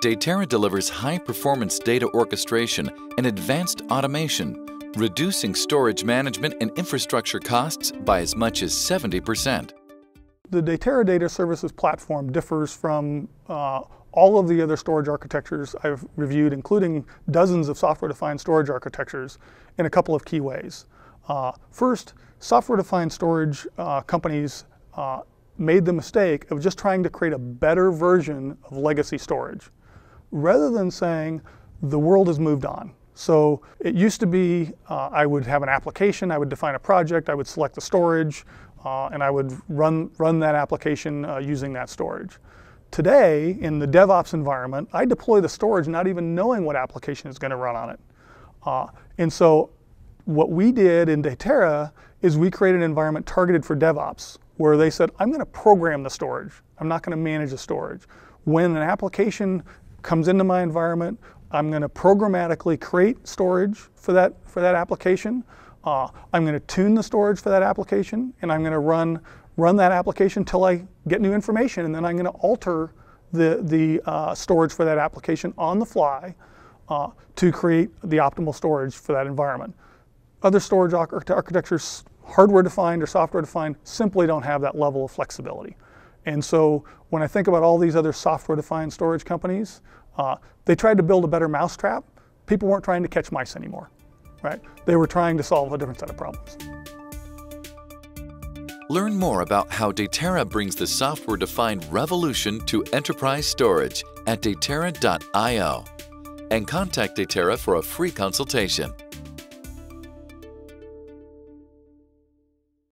Datera delivers high-performance data orchestration and advanced automation, reducing storage management and infrastructure costs by as much as 70%. The Datera Data Services platform differs from uh, all of the other storage architectures I've reviewed, including dozens of software-defined storage architectures, in a couple of key ways. Uh, first, software-defined storage uh, companies uh, made the mistake of just trying to create a better version of legacy storage, rather than saying the world has moved on. So it used to be uh, I would have an application, I would define a project, I would select the storage, uh, and I would run, run that application uh, using that storage. Today, in the DevOps environment, I deploy the storage not even knowing what application is going to run on it. Uh, and so what we did in Datera is we created an environment targeted for DevOps where they said, I'm going to program the storage. I'm not going to manage the storage. When an application comes into my environment, I'm going to programmatically create storage for that, for that application. Uh, I'm going to tune the storage for that application, and I'm going to run run that application until I get new information, and then I'm going to alter the, the uh, storage for that application on the fly uh, to create the optimal storage for that environment. Other storage architectures, hardware defined or software defined, simply don't have that level of flexibility. And so when I think about all these other software defined storage companies, uh, they tried to build a better mousetrap. People weren't trying to catch mice anymore, right? They were trying to solve a different set of problems. Learn more about how Datera brings the software-defined revolution to enterprise storage at datera.io and contact Datera for a free consultation.